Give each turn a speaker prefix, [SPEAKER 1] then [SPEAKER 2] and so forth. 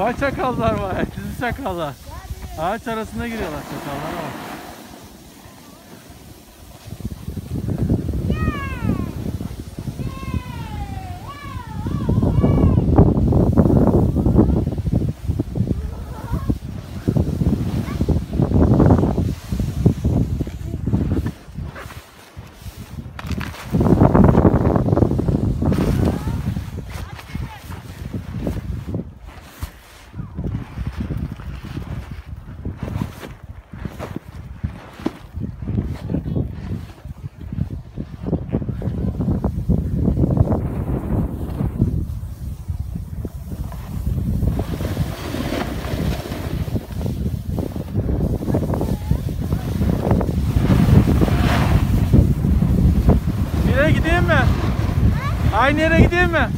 [SPEAKER 1] Vay çakallar vay. Sizi çakallar. Ağaç arasına giriyorlar çakallar ama. Gideyim mi? Aynı yere gideyim mi?